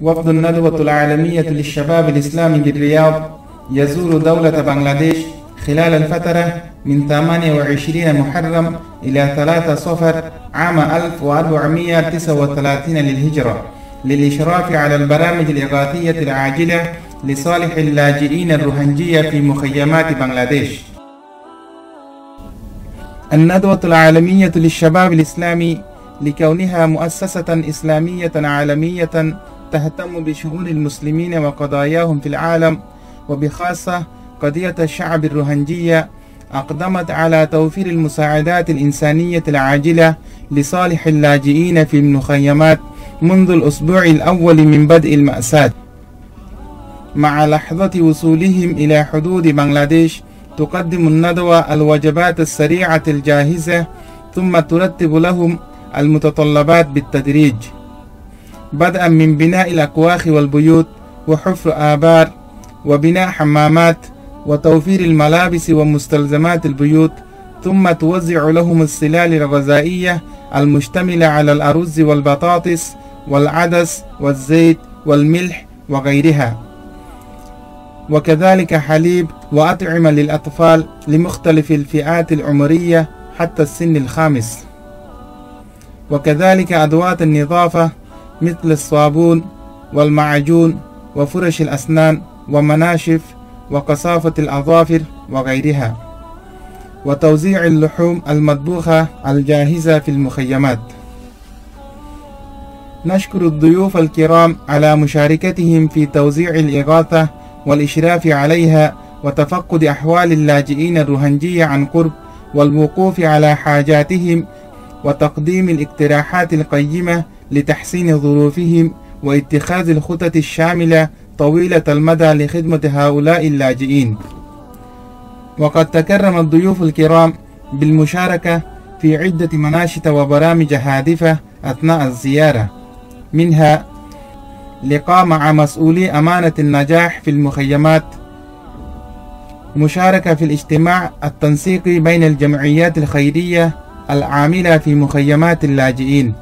وفد الندوة العالمية للشباب الإسلامي بالرياض يزور دولة بنغلاديش خلال الفترة من 28 محرم إلى 3 صفر عام 1439 للهجرة للإشراف على البرامج الإغاثية العاجلة لصالح اللاجئين الروهنجية في مخيمات بنغلاديش. الندوة العالمية للشباب الإسلامي لكونها مؤسسة إسلامية عالمية تهتم بشؤون المسلمين وقضاياهم في العالم وبخاصة قضية الشعب الروهنجية أقدمت على توفير المساعدات الإنسانية العاجلة لصالح اللاجئين في المخيمات منذ الأسبوع الأول من بدء المأساة. مع لحظة وصولهم إلى حدود بنغلاديش تقدم الندوة الوجبات السريعة الجاهزة ثم ترتب لهم المتطلبات بالتدريج. بدءا من بناء الأكواخ والبيوت وحفر آبار وبناء حمامات وتوفير الملابس ومستلزمات البيوت ثم توزع لهم السلال الغذائية المشتملة على الأرز والبطاطس والعدس والزيت والملح وغيرها. وكذلك حليب وأطعمة للأطفال لمختلف الفئات العمرية حتى السن الخامس. وكذلك أدوات النظافة مثل الصابون والمعجون وفرش الأسنان ومناشف وقصافة الأظافر وغيرها. وتوزيع اللحوم المطبوخة الجاهزة في المخيمات. نشكر الضيوف الكرام على مشاركتهم في توزيع الإغاثة والإشراف عليها وتفقد أحوال اللاجئين الروهنجية عن قرب والوقوف على حاجاتهم وتقديم الاقتراحات القيمة لتحسين ظروفهم واتخاذ الخطط الشاملة طويلة المدى لخدمة هؤلاء اللاجئين. وقد تكرم الضيوف الكرام بالمشاركة في عدة مناشط وبرامج هادفة أثناء الزيارة. منها لقاء مع مسؤولي أمانة النجاح في المخيمات مشاركة في الاجتماع التنسيقي بين الجمعيات الخيرية العاملة في مخيمات اللاجئين.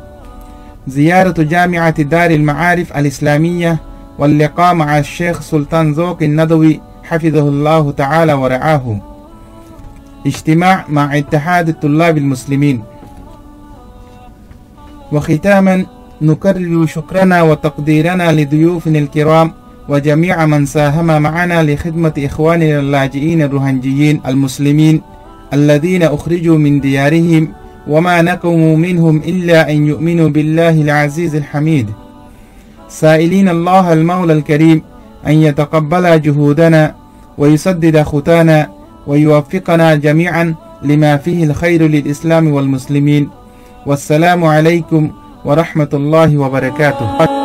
زيارة جامعة دار المعارف الإسلامية واللقاء مع الشيخ سلطان زوق الندوي حفظه الله تعالى ورعاه. اجتماع مع اتحاد الطلاب المسلمين. وختاما نكرر شكرنا وتقديرنا لضيوفنا الكرام وجميع من ساهم معنا لخدمة إخواننا اللاجئين الروهنجيين المسلمين الذين أخرجوا من ديارهم وما نقموا منهم إلا أن يؤمنوا بالله العزيز الحميد سائلين الله المولى الكريم أن يتقبل جهودنا ويسدد خطانا ويوفقنا جميعا لما فيه الخير للإسلام والمسلمين والسلام عليكم ورحمة الله وبركاته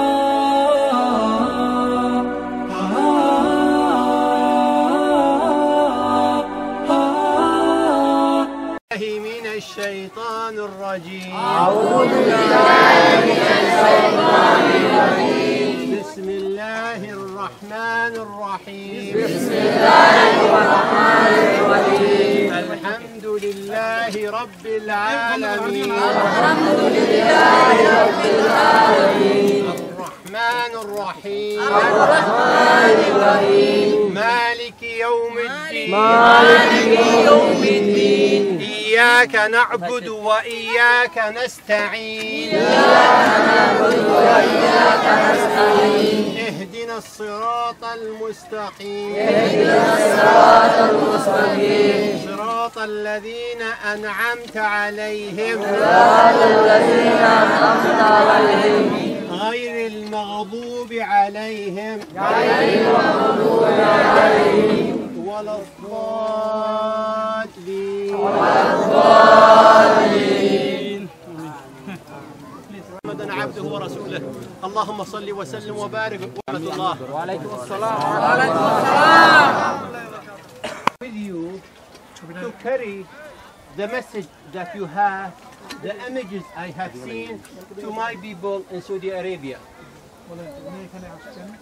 الشيطان الرجيم. أعوذ بالله من الشيطان الرجيم. بسم الله الرحمن الرحيم. بسم الله الرحمن الرحيم. الحمد لله رب العالمين. الحمد لله رب العالمين. الرحمن الرحيم. الرحمن الرحيم. مالك يوم الدين. مالك يوم الدين. إياك نعبد وإياك نستعين. اهدنا الصراط المستقيم. الصراط المستقيم صراط الذين أنعمت عليهم صراط الذين أنعمت عليهم غير المغضوب عليهم. غير المغضوب عليهم. ولا الضالين. اللهم صل وسلم وبارك ورحمة الله وعليكم السلام وعليكم السلام with you to carry the message that you have, the images I have seen to my people in Saudi Arabia.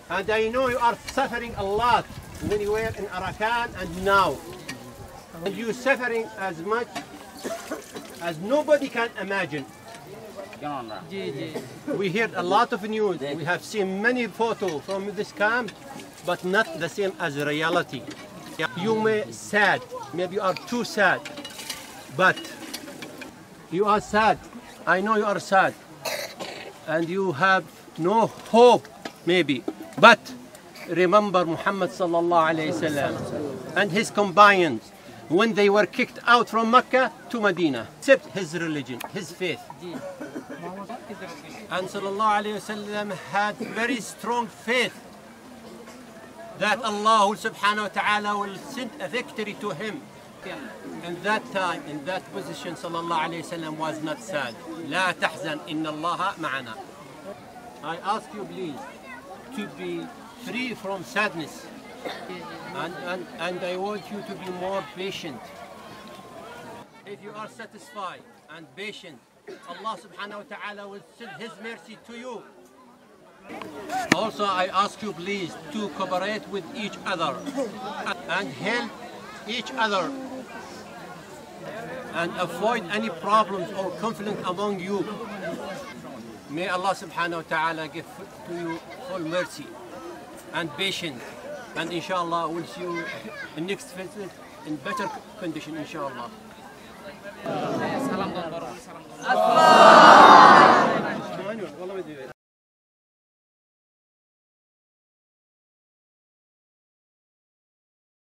And I know you are suffering a lot when you were in Arakan and now. And you're suffering as much as nobody can imagine. We hear a lot of news. We have seen many photos from this camp, but not the same as reality. You may sad, maybe you are too sad, but you are sad. I know you are sad, and you have no hope, maybe. But remember Muhammad sallallahu alayhi wasallam and his companions when they were kicked out from Mecca to Medina, except his religion, his faith. And sallallahu alayhi wasallam had very strong faith that Allah subhanahu wa ta'ala will send a victory to him. In that time, in that position, sallallahu alayhi wasallam was not sad. لا تحزن إن الله معنا. I ask you please to be free from sadness. And, and, and I want you to be more patient. If you are satisfied and patient, Allah subhanahu wa ta'ala will send His mercy to you. Also, I ask you please to cooperate with each other and help each other and avoid any problems or conflict among you. May Allah subhanahu wa ta'ala give to you full mercy and patience. and inshallah we'll see you in next visit in better condition inshallah.